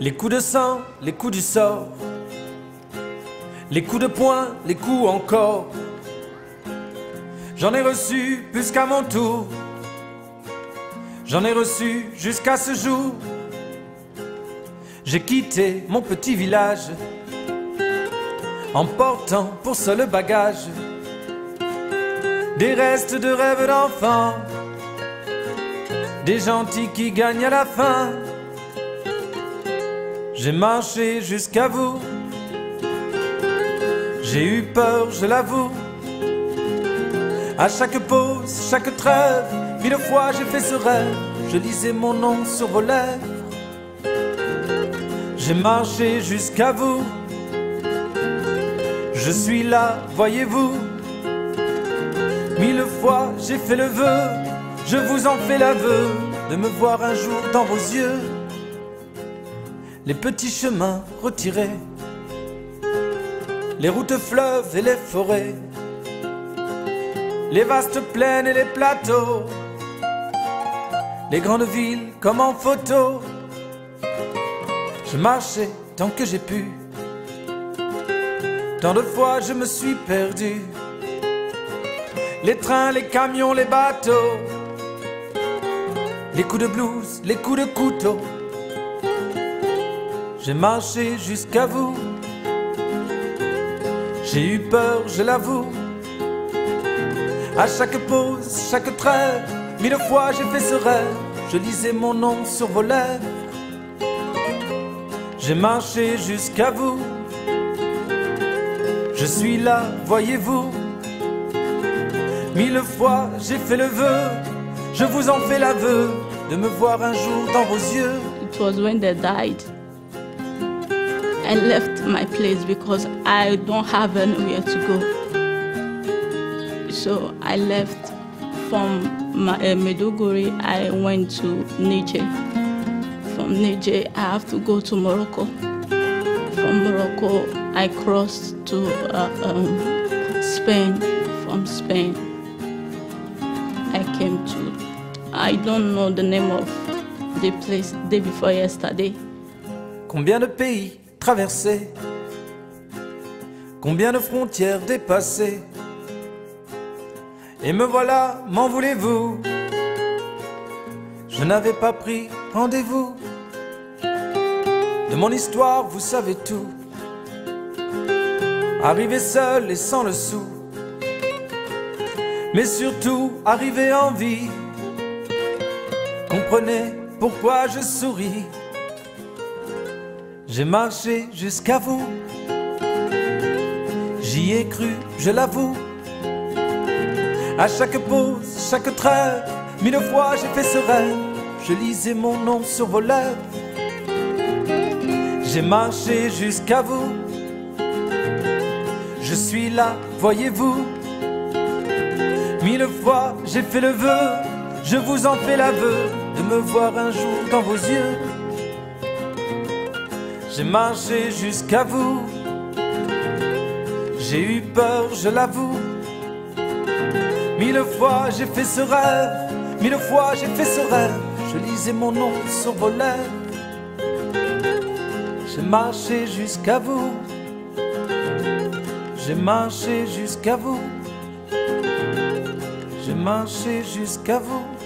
Les coups de sang, les coups du sort, les coups de poing, les coups encore. J'en ai reçu plus qu'à mon tour. J'en ai reçu jusqu'à ce jour. J'ai quitté mon petit village, emportant pour seul bagage des restes de rêves d'enfant, des gentils qui gagnent à la fin. J'ai marché jusqu'à vous, j'ai eu peur, je l'avoue. À chaque pause, chaque trêve, mille fois j'ai fait ce rêve, je lisais mon nom sur vos lèvres. J'ai marché jusqu'à vous. Je suis là, voyez-vous. Mille fois j'ai fait le vœu, je vous en fais l'aveu, de me voir un jour dans vos yeux. Les petits chemins retirés, les routes fleuves et les forêts, les vastes plaines et les plateaux, les grandes villes comme en photo. Je marchais tant que j'ai pu. Tant de fois je me suis perdu. Les trains, les camions, les bateaux. Les coups de blues, les coups de couteau. J'ai marché jusqu'à vous. J'ai eu peur, je l'avoue. À chaque pause, chaque trêve, mille fois j'ai fait ce rêve. Je lisais mon nom sur vos lèvres. J'ai marché jusqu'à vous. Je suis là, voyez-vous. Mille fois j'ai fait le vœu, je vous en fais l'aveu, de me voir un jour dans vos yeux. It was when they died. I left my place because I don't have anywhere to go. So I left from my, Meduguri, I went to Niger. From Niger, I have to go to Morocco. From Morocco, I crossed to uh, um, Spain. From Spain, I came to, I don't know the name of the place day before yesterday. Combien de pays traversés, combien de frontières dépassées. Et me voilà, m'en voulez-vous? Je n'avais pas pris rendez-vous. De mon histoire, vous savez tout. Arrivé seul et sans le sou. Mais surtout, arrivé en vie. Comprenez pourquoi je souris. J'ai marché jusqu'à vous. J'y ai cru, je l'avoue. À chaque pause, chaque trêve, mille fois j'ai fait ce rêve. Je lisais mon nom sur vos lèvres. J'ai marché jusqu'à vous. Je suis là, voyez-vous. Mille fois j'ai fait le vœu, je vous en fais l'aveu, de me voir un jour dans vos yeux. J'ai marché jusqu'à vous. J'ai eu peur, je l'avoue. Mille fois j'ai fait ce rêve, mille fois j'ai fait ce rêve. Je lisais mon nom sur vos lèvres. J'ai marché jusqu'à vous. J'ai marché jusqu'à vous. J'ai marché jusqu'à vous.